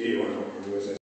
Sí, bueno, pues,